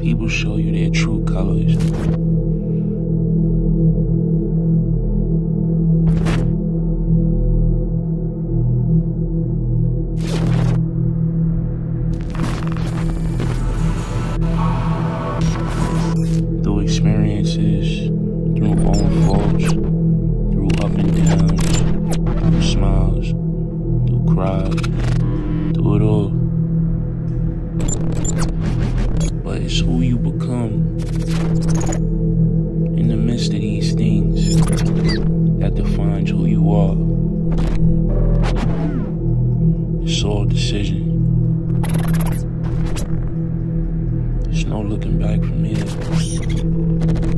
People show you their true colors. Through experiences, through own faults, through up and downs, through smiles, through cries, Who you become in the midst of these things that defines who you are. It's all decision. There's no looking back from here.